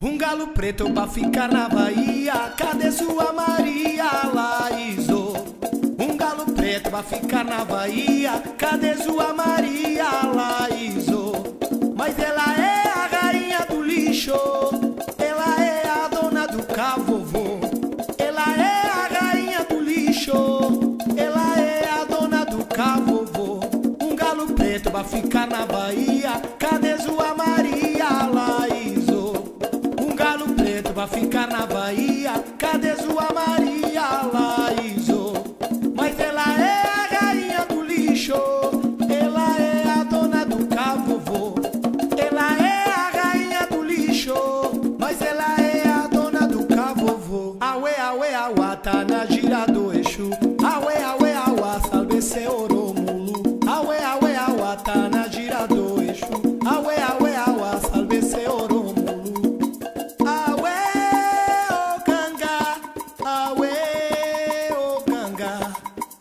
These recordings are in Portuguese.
Um galo preto pra ficar na Bahia, cadê sua Maria Laíso? Um galo preto pra ficar na Bahia, cadê sua Maria Laíso? Mas ela é a rainha do lixo, ela é a dona do cavovô. Ela é a rainha do lixo, ela é a dona do cavovô. Um galo preto pra ficar na Bahia, cadê sua Maria pra ficar na Bahia, cadê sua Maria Laíso? Mas ela é a rainha do lixo, ela é a dona do cavovô. Ela é a rainha do lixo, mas ela é a dona do cavovô. Aue, aue, aua, tá na gira do Exu.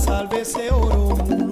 salve ese oro.